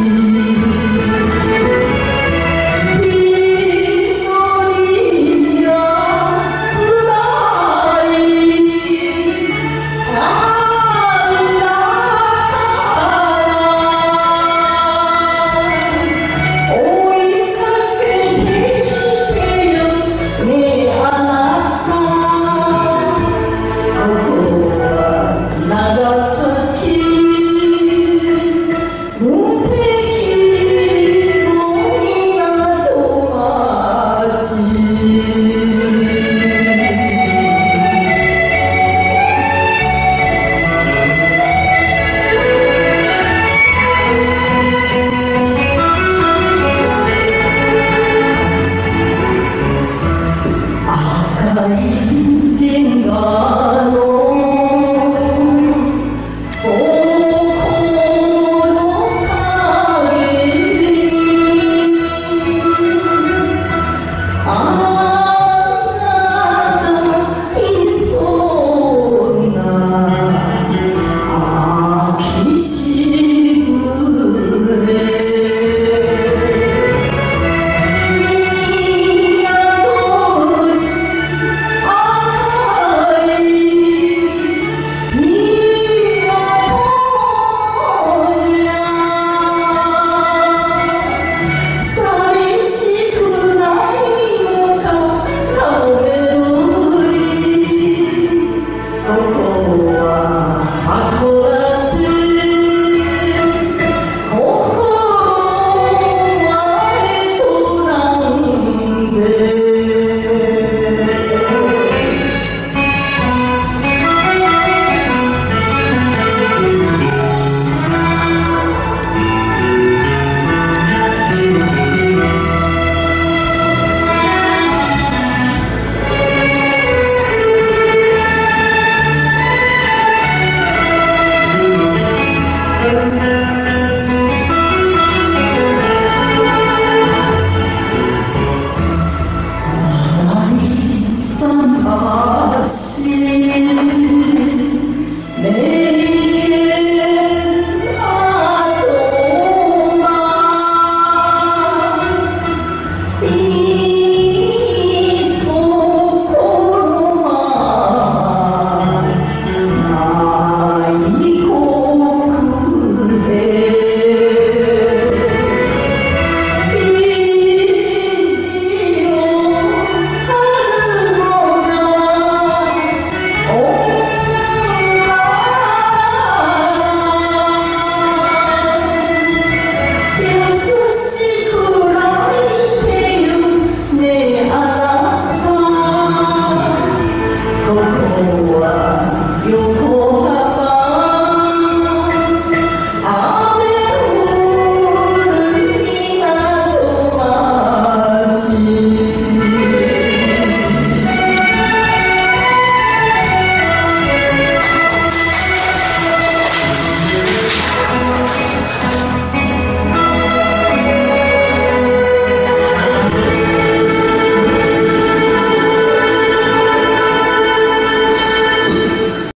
you. 你一定懂